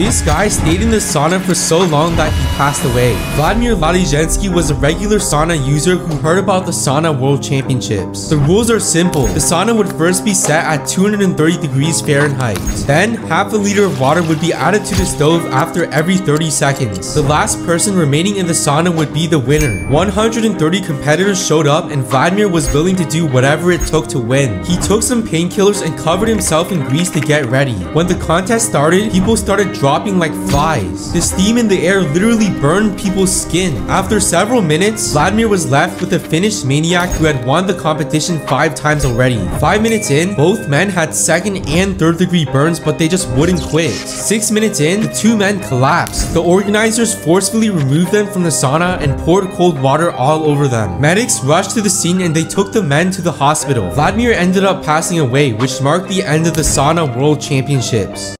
This guy stayed in the sauna for so long that he passed away. Vladimir Ladizhensky was a regular sauna user who heard about the sauna world championships. The rules are simple. The sauna would first be set at 230 degrees Fahrenheit. Then, half a liter of water would be added to the stove after every 30 seconds. The last person remaining in the sauna would be the winner. 130 competitors showed up and Vladimir was willing to do whatever it took to win. He took some painkillers and covered himself in grease to get ready. When the contest started, people started dropping like flies. The steam in the air literally burned people's skin. After several minutes, Vladimir was left with a Finnish maniac who had won the competition five times already. Five minutes in, both men had second and third degree burns, but they just wouldn't quit. Six minutes in, the two men collapsed. The organizers forcefully removed them from the sauna and poured cold water all over them. Medics rushed to the scene and they took the men to the hospital. Vladimir ended up passing away, which marked the end of the sauna world championships.